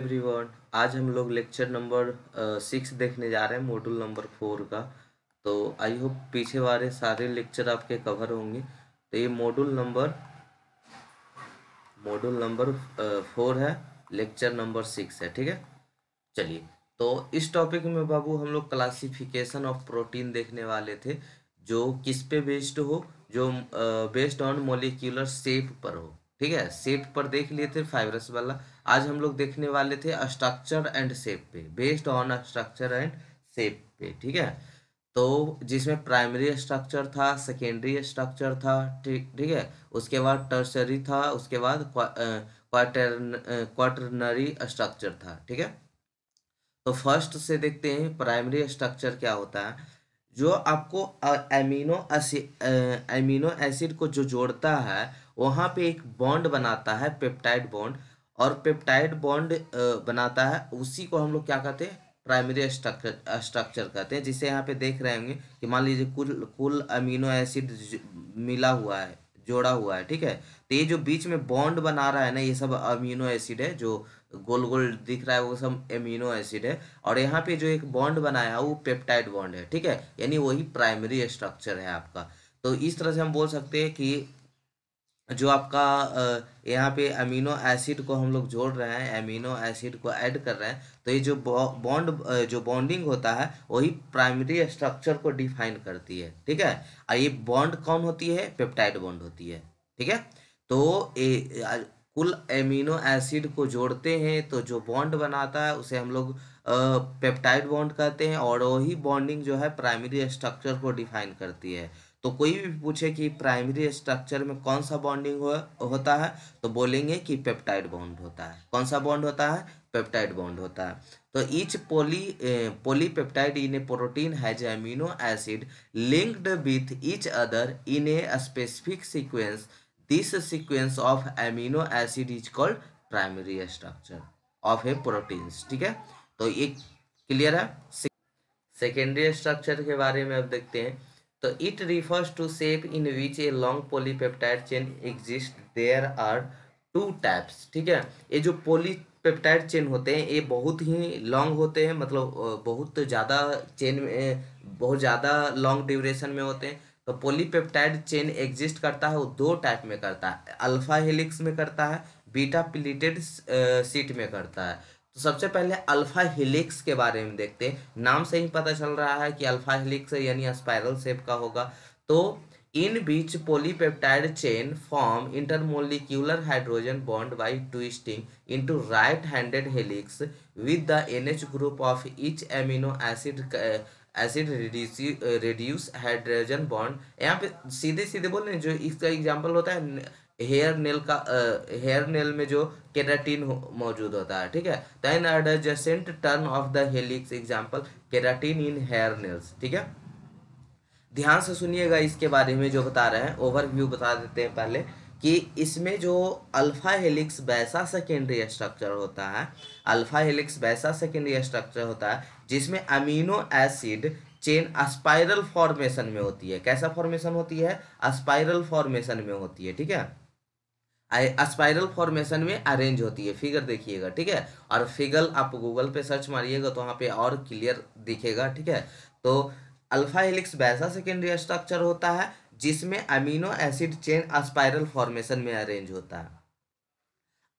Everyone, आज हम लोग लेक्चर नंबर सिक्स देखने जा रहे हैं मॉड्यूल नंबर फोर का। तो आई होप पीछे वाले सारे लेक्चर आपके कवर होंगे। तो ये module number module number four है लेक्चर नंबर सिक्स है, ठीक है? चलिए तो इस टॉपिक में बाबू हम लोग क्लासिफिकेशन ऑफ़ प्रोटीन देखने वाले थे, जो किस पे बेस्ड हो, जो बेस्ड ऑन मोलिक्यूलर शेप पर हो। ठीक है? सेप पर देख लिए थे फाइबरस वाला। आज हम लोग देखने वाले थे स्ट्रक्चर एंड सेप पे। Based on structure and shape पे, ठीक है? तो जिसमें प्राइमरी स्ट्रक्चर था सेकेंडरी स्ट्रक्चर था, ठीक है? उसके बाद टर्सरी था, उसके बाद क्वार्टरनरी स्ट्रक्चर था, ठीक है? तो फ़र्स्ट से देखते हैं प्राइमरी स्ट्रक्चर क्या होता है। जो आपको एमिनो एमिनो एसिड को जो जोड़ता है वहाँ पे एक बॉन्ड बनाता है, पेप्टाइड बॉन्ड, और पेप्टाइड बॉन्ड बनाता है, उसी को हम लोग क्या कहते हैं? प्राइमरी स्ट्रक्चर स्ट्रक्चर कहते हैं, जिसे यहाँ पे देख रहे होंगे कि मान लीजिए कुल कुल अमीनो एसिड मिला हुआ है, जोड़ा हुआ है, ठीक है? तो ये जो बीच में बॉन्ड बना रहा है ना, ये सब अमीनो एसिड है, जो गोल गोल दिख रहा है, वो सब एमिनो एसिड है, और यहाँ पे जो एक बॉन्ड बनाया है, वो पेप्टाइड बॉन्ड है, ठीक है? यानी वही प्राइमरी स्ट्रक्चर है आपका। तो इस तरह से हम बोल सकते हैं कि जो आपका यहाँ पे अमीनो एसिड को हम लोग जोड़ रहे हैं अमीनो एसिड को ऐड कर रहे हैं तो ये जो बॉन्ड जो बॉन्डिंग होता है वही प्राइमरी स्ट्रक्चर को डिफाइन करती है ठीक है? और ये बॉन्ड कौन होती है? पेप्टाइड बॉन्ड होती है ठीक है? तो ए, कुल एमिनो एसिड को जोड़ते हैं तो जो बॉन्ड बनाता है उसे हम लोग पेप्टाइड बॉन्ड कहते हैं और वही बॉन्डिंग जो है प्राइमरी स्ट्रक्चर को डिफाइन करती है। तो कोई भी पूछे कि प्राइमरी स्ट्रक्चर में कौन सा बॉन्डिंग हो, होता है तो बोलेंगे कि पेप्टाइड बॉन्ड होता है। कौन सा बॉन्ड होता है? पेप्टाइड बॉन्ड होता है। तो each poly polypeptide in a protein has amino acid linked with each other in a specific sequence this sequence of amino acid is called primary structure of a proteins ठीक है? तो ये clear है? Secondary structure के बारे में अब देखते हैं। तो it refers to shape in which a long polypeptide chain exist there are two types ठीक है? ये जो पोलीपेप्टाइड चेन होते हैं, ये बहुत ही लॉन्ग होते हैं मतलब बहुत ज़्यादा चेन में, बहुत ज़्यादा लॉन्ग ड्यूरेशन में होते हैं। तो पोलीपेप्टाइड चेन एग्जिस्ट करता है, वो दो टाइप में करता है। अल्फ़ा हेलिक्स में करता है बीटा पिलिटेड सीट में करता है। तो सबसे पहले अल्फ़ा हिलिक्स के बारे में देखते हैं। नाम से ही पता चल रहा है कि अल्फ़ा हिलिक्स यानी स्पाइरल शेप का होगा। तो in which polypeptide chain form intermolecular hydrogen bond by twisting into right handed helix with the NH group of each amino acid acid reduce hydrogen bond यहाँ पे सीधे सीधे बोल रहे जो इसका एग्ज़ाम्पल होता है हेयर नेल का हेयर नेल में जो केराटिन मौजूद होता है, ठीक है? Then adjacent turn of the helix example keratin in hair nails ठीक है? ध्यान से सुनिएगा इसके बारे में जो बता रहे हैं ओवरव्यू बता देते हैं पहले कि इसमें जो अल्फ़ा हेलिक्स वैसा सेकेंडरी स्ट्रक्चर होता है अल्फ़ा हेलिक्स वैसा सेकेंडरी स्ट्रक्चर होता है, जिसमें amino acid chain spiral formation में होती है। कैसा फॉर्मेशन होती है? स्पाइरल फॉर्मेशन में होती है, ठीक है? स्पाइरल फॉर्मेशन में अरेंज होती है। फिगर देखिएगा, ठीक है? और फिगर आप गूगल पे सर्च मारिएगा तो वहाँ पे और क्लियर दिखेगा, ठीक है? तो अल्फ़ा हेलिक्स वैसा सेकेंडरी स्ट्रक्चर होता है जिसमें amino acid chain spiral formation में अरेंज होता है।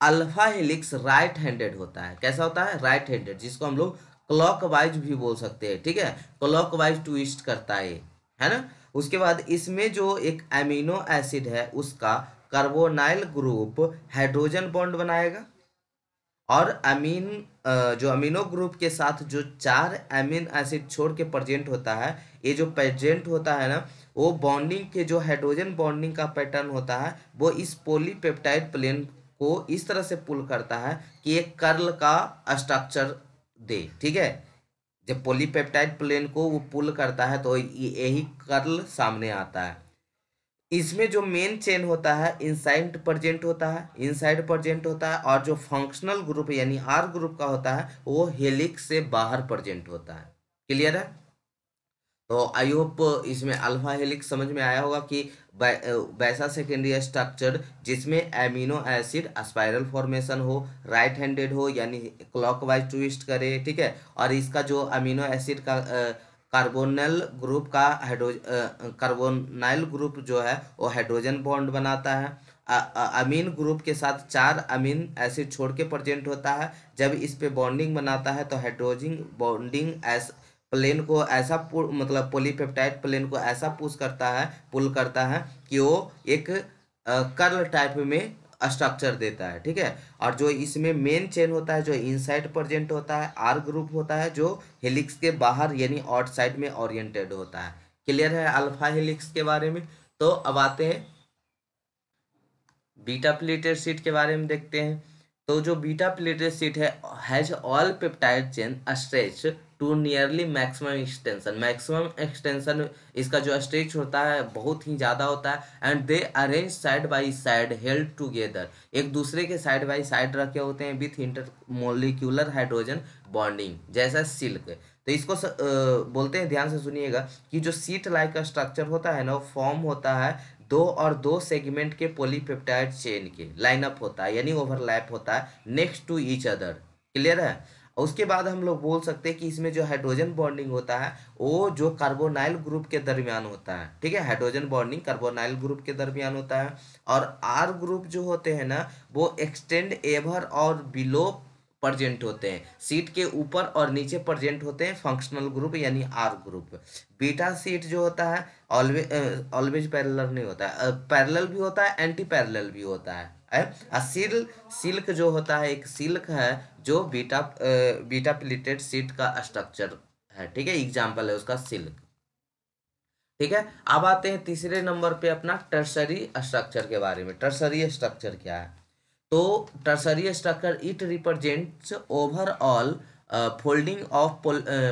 अल्फ़ा हेलिक्स राइट हैंडेड होता है। कैसा होता है? राइट हैंडेड जिसको हम लोग क्लॉक वाइज भी बोल सकते हैं, ठीक है? क्लॉक वाइज ट्विस्ट करता है है ना? उसके बाद इसमें जो एक अमीनो एसिड है, उसका कार्बोनाइल ग्रुप हाइड्रोजन बॉन्ड बनाएगा। और अमीन जो अमीनो ग्रुप के साथ जो चार अमीन एसिड छोड़ के प्रजेंट होता है, ये जो प्रेजेंट होता है ना, वो बॉन्डिंग के जो हाइड्रोजन बॉन्डिंग का पैटर्न होता है, वो इस पोलीपेप्टाइड प्लेन को इस तरह से पुल करता है कि एक कर्ल का स्ट्रक्चर दे, ठीक है? जब पोलीपेप्टाइड प्लेन को वो पुल करता है तो यही कर्ल सामने आता है। इसमें जो मेन चेन होता है इनसाइड प्रजेंट होता है इनसाइड प्रजेंट होता है, और जो फंक्शनल ग्रुप यानी आर ग्रुप का होता है, वो हेलिक्स से बाहर प्रजेंट होता है। क्लियर है? तो आई होप इसमें अल्फ़ा हेलिक्स समझ में आया होगा कि वैसा सेकेंडरी स्ट्रक्चर जिसमें एमिनो एसिड स्पाइरल फॉर्मेशन हो राइट हैंडेड हो, यानी क्लॉकवाइज ट्विस्ट करे, ठीक है? और इसका जो अमीनो एसिड का कार्बोनल ग्रुप का हाइड्रो कार्बोनाइल ग्रुप जो है, वो हाइड्रोजन बॉन्ड बनाता है। अमीन ग्रुप के साथ चार अमीन एसिड छोड़ के प्रजेंट होता है। जब इस पे बॉन्डिंग बनाता है तो हाइड्रोजन बॉन्डिंग एस प्लेन को ऐसा मतलब पोलीपेप्टाइड प्लेन को ऐसा पुश करता है, पुल करता है कि वो एक कर्ल टाइप में स्ट्रक्चर देता है, ठीक है? और जो इसमें मेन चेन होता है, जो इनसाइड प्रजेंट होता है आर ग्रुप होता है, जो हेलिक्स के बाहर, यानी आउटसाइड में ओरिएंटेड होता है। क्लियर है अल्फ़ा हेलिक्स के बारे में? तो अब आते हैं। बीटा प्लेटेड सीट के बारे में देखते हैं। तो जो बीटा प्लेटेड सीट है has all peptide chain stretch to nearly maximum extension maximum extension इसका जो स्ट्रेच होता है, बहुत ही ज़्यादा होता है and they arrange side by side held together एक दूसरे के साइड बाई साइड रखे होते हैं with intermolecular hydrogen bonding जैसा सिल्क। तो इसको स, आ, बोलते हैं ध्यान से सुनिएगा कि जो सीट लाइक का स्ट्रक्चर होता है ना वो फॉर्म होता है दो और दो सेगमेंट के पोलीपेप्टाइड चेन के लाइनअप होता है यानी ओवरलैप होता है next to each other clear है? उसके बाद हम लोग बोल सकते हैं कि इसमें जो हाइड्रोजन बॉन्डिंग होता है वो जो कार्बोनाइल ग्रुप के दरमियान होता है ठीक है? हाइड्रोजन बॉन्डिंग कार्बोनाइल ग्रुप के दरमियान होता है और आर ग्रुप जो होते हैं ना वो एक्सटेंड एवर और बिलो प्रजेंट होते हैं। सीट के ऊपर और नीचे प्रजेंट होते हैं फंक्शनल ग्रुप यानी आर ग्रुप बीटा सीट जो होता है ऑलवेज ऑलवेज पैरेलल नहीं होता है। पैरेलल भी होता है एंटी पैरेलल भी होता है। है? सिल सिल्क जो होता है, एक सिल्क है जो बीटा बीटा प्लेटेड सीट का स्ट्रक्चर है। ठीक है? एग्ज़ाम्पल है उसका सिल्क ठीक है? अब आते हैं तीसरे नंबर पे अपना टर्सरी स्ट्रक्चर के बारे में। टर्सरी स्ट्रक्चर क्या है? तो tertiary structure it represents overall folding of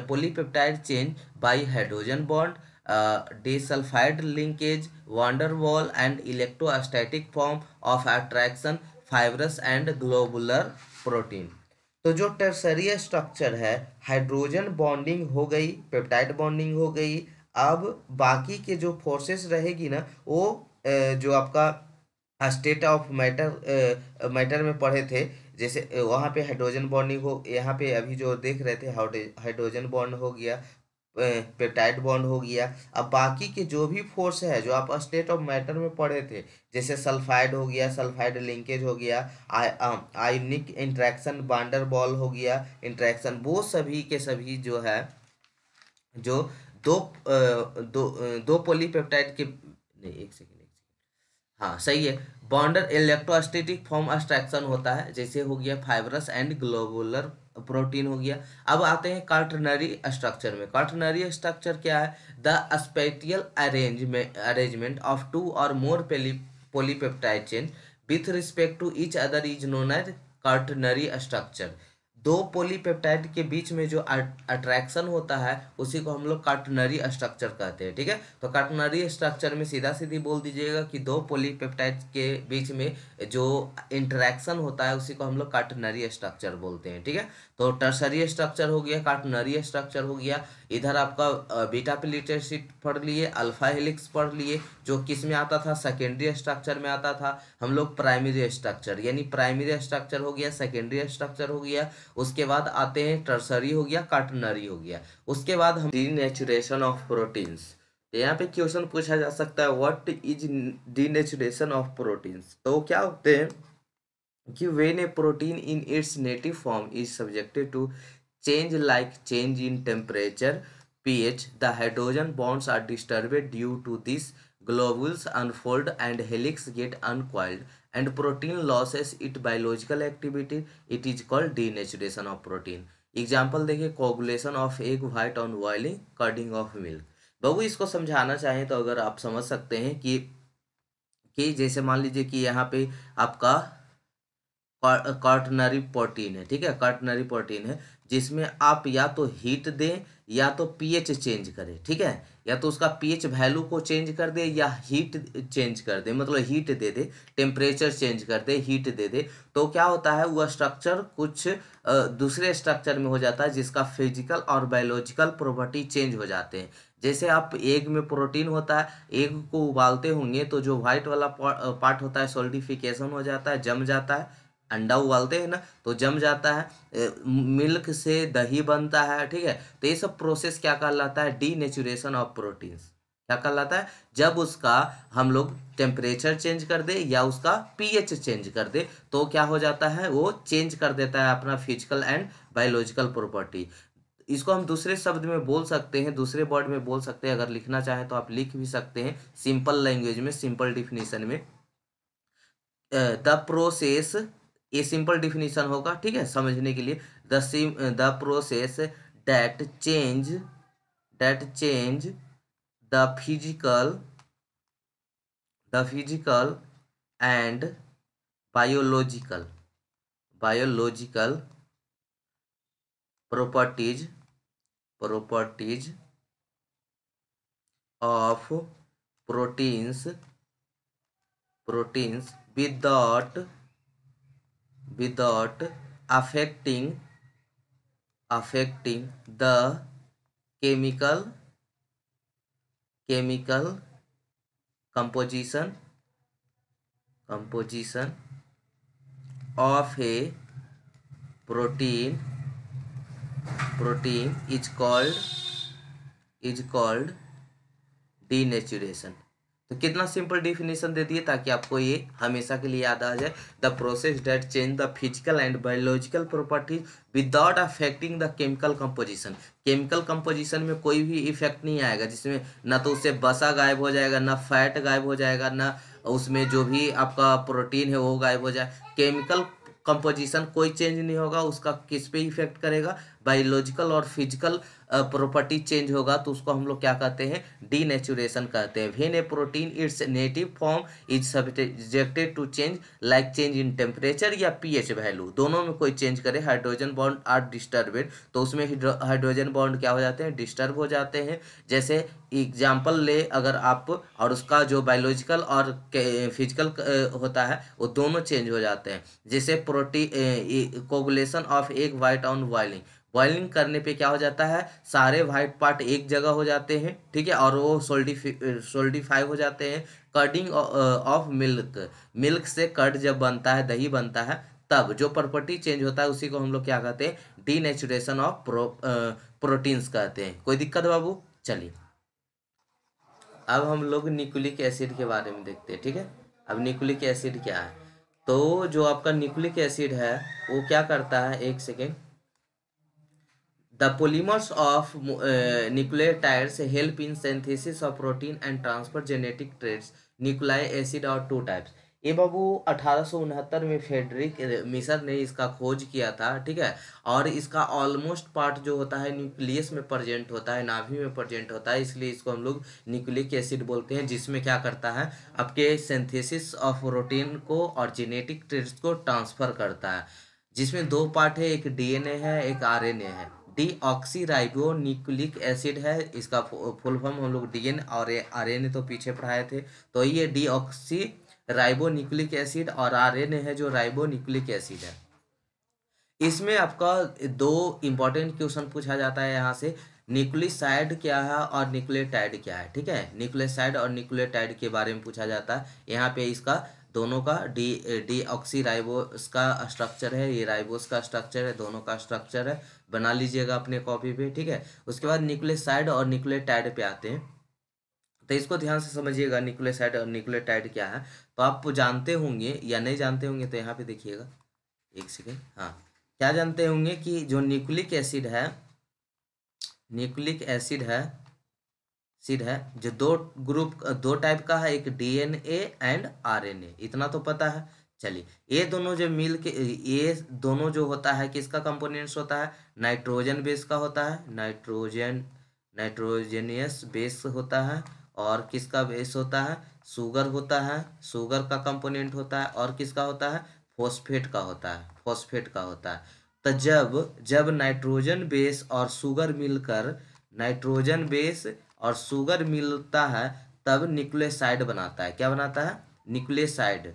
polypeptide chains by hydrogen bond disulphide linkage waals and electrostatic form of attraction fibrous and globular protein तो जो टर्सरी स्ट्रक्चर है हाइड्रोजन बॉन्डिंग हो गई पेप्टाइड बॉन्डिंग हो गई, अब बाकी के जो फोर्सेस रहेगी ना, वो जो आपका स्टेट ऑफ़ मैटर मैटर में पढ़े थे, जैसे वहाँ पे हाइड्रोजन बॉन्डिंग हो, यहाँ पे अभी जो देख रहे थे हाइड्रोजन बॉन्ड हो गया पेप्टाइड बॉन्ड हो गया, अब बाकी के जो भी फोर्स है, जो आप स्टेट ऑफ़ मैटर में पढ़े थे, जैसे सल्फाइड हो गया सल्फाइड लिंकेज हो गया आयोनिक इंट्रैक्शन बांडर बॉल हो गया इंट्रैक्शन वो सभी के सभी जो है, जो दो दो दो पोलीपेप्टाइड के, नहीं, एक सेकेंड एक सेकेंड हाँ सही है। बॉन्डर इलेक्ट्रोस्टेटिक फॉर्म अस्ट्रैक्शन होता है, जैसे हो गया फाइबरस एंड ग्लोबुलर प्रोटीन हो गया। अब आते हैं कार्टनरी स्ट्रक्चर में। कार्टनरी स्ट्रक्चर क्या है? The spatial arrangement arrangement of two or more polypeptide chain with respect to each other is known as quaternary structure दो पोलीपेप्टाइड के बीच में जो अट्रैक्शन होता है, उसी को हम लोग कार्टनरी स्ट्रक्चर कहते हैं, ठीक है? तो कार्टनरी स्ट्रक्चर में सीधा सीधी बोल दीजिएगा कि दो पोलीपेप्टाइड के बीच में जो इंटरेक्शन होता है, उसी को हम लोग कार्टनरी स्ट्रक्चर बोलते हैं, ठीक है? तो टर्सरी स्ट्रक्चर हो गया कार्टनरी स्ट्रक्चर हो गया। इधर आपका बीटा प्लीटेसिट पढ़ लिए अल्फ़ा हेलिक्स पढ़ लिए, जो किसमें आता था? सेकेंडरी स्ट्रक्चर में आता था। हम लोग प्राइमरी स्ट्रक्चर यानी प्राइमरी स्ट्रक्चर हो गया सेकेंडरी स्ट्रक्चर हो गया। उसके बाद आते हैं टर्सरी हो गया कार्टनरी हो गया। उसके बाद हम डीनेचुरेशन ऑफ़ प्रोटीन्स यहाँ पे क्वेश्चन पूछा जा सकता है what is denaturation of proteins तो क्या होते हैं कि when a protein in its native form is subjected to change like change in temperature P H the hydrogen bonds are disturbed due to this globules unfold and helix get uncoiled and protein loses its biological activity it is called denaturation of protein example देखिए coagulation of egg white on boiling curding of milk बबू इसको समझाना चाहें तो अगर आप समझ सकते हैं कि कि जैसे मान लीजिए कि यहाँ पे आपका कार्टनरी प्रोटीन है, ठीक है? कार्टनरी प्रोटीन है, जिसमें आप या तो हीट दें या तो पीएच चेंज करें, ठीक है? या तो उसका पीएच वैल्यू को चेंज कर दे या हीट चेंज कर दे मतलब हीट दे दे टेम्परेचर चेंज कर दे हीट दे दे तो क्या होता है, वह स्ट्रक्चर कुछ दूसरे स्ट्रक्चर में हो जाता है जिसका फ़िज़िकल और बायोलॉजिकल प्रॉपर्टी चेंज हो जाते हैं। जैसे आप एग में प्रोटीन होता है एग को उबालते होंगे तो जो व्हाइट वाला पार्ट होता है सोल्डिफिकेशन हो जाता है, जम जाता है, अंडा उबालते हैं ना तो जम जाता है मिल्क से दही बनता है, ठीक है? तो ये सब प्रोसेस क्या कहलाता है? डी नेचुरेशन ऑफ़ प्रोटीन्स क्या कहलाता है? जब उसका हम लोग टेम्परेचर चेंज कर दे या उसका पीएच चेंज कर दे तो क्या हो जाता है? वो चेंज कर देता है अपना फ़िज़िकल एंड बायोलॉजिकल प्रॉपर्टी इसको हम दूसरे शब्द में बोल सकते हैं, दूसरे वर्ड में बोल सकते हैं, अगर लिखना चाहें तो आप लिख भी सकते हैं सिंपल लैंग्वेज में सिंपल डिफिनीशन में। द प्रोसेस ये सिंपल डिफिनीशन होगा, ठीक है, समझने के लिए। The the process that change that change the physical the physical and biological biological properties properties of proteins proteins without without affecting affecting the chemical chemical composition composition of a protein protein is called is called denaturation. तो कितना simple definition दे दिए ताकि आपको ये हमेशा के लिए याद आ जाए। The process that change the physical and biological properties without affecting the chemical composition chemical composition में कोई भी इफ़ेक्ट नहीं आएगा, जिसमें ना तो उससे बसा गायब हो जाएगा, ना फैट गायब हो जाएगा, ना उसमें जो भी आपका प्रोटीन है वो गायब हो जाए। केमिकल कंपोजिशन कोई चेंज नहीं होगा, उसका किस पे इफ़ेक्ट करेगा? बायोलॉजिकल और फ़िज़िकल प्रॉपर्टी चेंज होगा तो उसको हम लोग क्या कहते हैं? डी नेचुरेशन कहते हैं। When a protein its native form is subjected to change like change in temperature या पीएच वैल्यू दोनों में कोई चेंज करे हाइड्रोजन बॉन्ड आर डिस्टर्बेड तो उसमें हाइड्रोजन बॉन्ड क्या हो जाते हैं? डिस्टर्ब हो जाते हैं। जैसे एग्ज़ाम्पल ले, अगर आप और उसका जो बायोलॉजिकल और फ़िज़िकल होता है, वो दोनों चेंज हो जाते हैं। जैसे protein coagulation of egg white on boiling boiling करने पे क्या हो जाता है? सारे वाइट पार्ट एक जगह हो जाते हैं, ठीक है? और वो सोल्डिफी सोल्डिफाई हो जाते हैं। कर्डिंग ऑफ़ मिल्क मिल्क से कर्ड जब बनता है, दही बनता है, तब जो प्रॉपर्टी चेंज होता है, उसी को हम लोग क्या कहते हैं? Denaturation of pro proteins कहते हैं। कोई दिक्कत बाबू? चलिए। अब हम लोग निकुलिक एसिड के बारे में देखते हैं, ठीक है? अब निकुलिक एसिड क्या है? तो जो आपका निकुलिक एसिड है, वो क्या करता है? एक second The polymers of uh, nucleotides help in synthesis of protein and transfer genetic traits. Nuclei acid और two types. ये बाबू अठारह सौ उनहत्तर में फेडरिक मिसर ने इसका खोज किया था ठीक है और इसका ऑलमोस्ट पार्ट जो होता है न्यूक्लियस में प्रजेंट होता है नाभि में प्रजेंट होता है इसलिए इसको हम लोग न्यूक्लिक एसिड बोलते हैं जिसमें क्या करता है आपके सिंथेसिस ऑफ़ प्रोटीन को और जेनेटिक ट्रेड्स को ट्रांसफ़र करता है जिसमें दो पार्ट है एक डीएनए है एक आरएनए है न्यूक्लिक एसिड है, इसका फुल फॉर्म हम लोग डीएन और आर एन तो पीछे पढ़ाए थे। तो ये न्यूक्लिक एसिड और आर एन है जो न्यूक्लिक एसिड है। इसमें आपका दो इंपॉर्टेंट क्वेश्चन पूछा जाता है यहाँ से। न्यूक्लिसाइड क्या है और न्यूक्लियोटाइड क्या है? ठीक है? न्यूक्लियोसाइड और न्यूक्लियोटाइड के बारे में पूछा जाता है। यहाँ पे इसका दोनों का डी डी ऑक्सी राइबोस का स्ट्रक्चर है, ये राइबोस का स्ट्रक्चर है, दोनों का स्ट्रक्चर है। बना लीजिएगा अपने कॉपी पे, ठीक है? उसके बाद न्यूक्लियोसाइड और न्यूक्लियोटाइड पे आते हैं। तो इसको ध्यान से समझिएगा न्यूक्लियोसाइड और न्यूक्लियोटाइड क्या है? तो आप जानते होंगे या नहीं जानते होंगे तो यहाँ पे देखिएगा। एक सेकेंड हाँ। क्या जानते होंगे कि जो न्यूक्लिक एसिड है न्यूक्लिक एसिड है सीड है, जो दो ग्रुप दो टाइप का है, एक डीएनए एंड आरएनए इतना तो पता है। चलिए, ये दोनों जो मिल के, ये दोनों जो होता है, किसका कंपोनेंट्स होता है? नाइट्रोजन बेस का होता है। नाइट्रोजन नाइट्रोजनियस बेस होता है। और किसका बेस होता है? शुगर होता है। शुगर का कंपोनेंट होता है। और किसका होता है? फॉस्फेट का होता है। फॉस्फेट का होता है। तो जब जब नाइट्रोजन बेस और शुगर मिलकर नाइट्रोजन बेस और शुगर मिलता है, तब न्यूक्लियोसाइड बनाता है। क्या बनाता है? न्यूक्लियोसाइड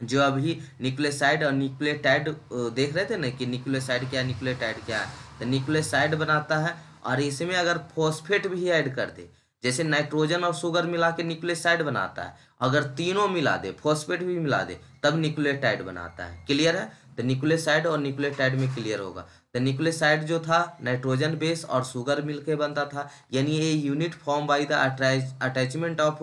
जो अभी न्यूक्लियोसाइड और न्यूक्लियोटाइड देख रहे थे ना कि न्यूक्लियोसाइड क्या न्यूक्लियोटाइड क्या है? तो न्यूक्लियोसाइड बनाता है और इसमें अगर फॉस्फेट भी ऐड कर दे, जैसे नाइट्रोजन और शुगर मिला के न्यूक्लियोसाइड बनाता है, अगर तीनों मिला दे फॉस्फेट भी मिला दे, तब न्यूक्लियोटाइड बनाता है। क्लियर है? तो न्यूक्लियोसाइड और न्यूक्लियोटाइड में क्लियर होगा। तो न्यूक्लियोसाइड जो था नाइट्रोजन बेस और शुगर मिलके बनता था। यानी ये unit form by the attachment of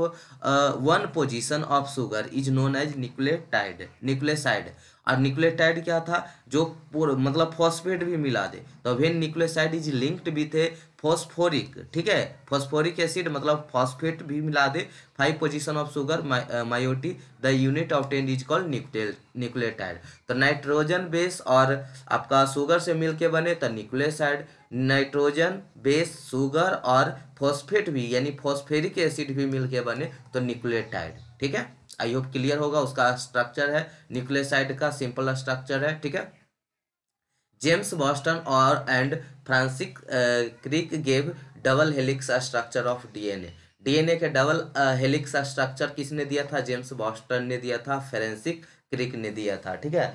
one position of sugar is known as nucleotide nucleoside और न्यूक्लियोटाइड क्या था? जो मतलब फॉस्फेट भी मिला दे। तो when nucleoside is linked with a phosphoric ठीक है? फॉस्फोरिक एसिड मतलब फॉस्फेट भी मिला दे। Five position of sugar moiety the unit of ten is called nucleotide तो नाइट्रोजन बेस और आपका शुगर से मिलके बने तो न्यूक्लियोसाइड नाइट्रोजन बेस शुगर और फॉस्फेट भी, यानी फॉस्फेरिक एसिड भी मिलके बने तो न्यूक्लियोटाइड ठीक है? आई होप क्लियर होगा, उसका स्ट्रक्चर है न्यूक्लियोसाइड का सिंपल स्ट्रक्चर है, ठीक है? जेम्स बॉस्टन और and Francis Crick gave double helix structure of DNA DNA के डबल हेलिक्स स्ट्रक्चर किसने दिया था? जेम्स बॉस्टन ने दिया था फेरेंसिक क्रिक ने दिया था, ठीक है?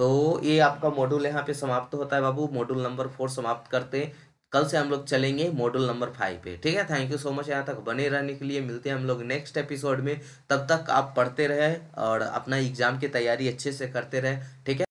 तो ये आपका मॉड्यूल यहाँ पे समाप्त होता है बाबू। मॉड्यूल नंबर फोर समाप्त करते हैं। कल से हम लोग चलेंगे मॉडल नंबर फाइव पे। ठीक है? थैंक यू सो मच यहाँ तक बने रहने के लिए। मिलते हैं हम लोग नेक्स्ट एपिसोड में। तब तक आप पढ़ते रहे और अपना एग्ज़ाम की तैयारी अच्छे से करते रहे। ठीक है?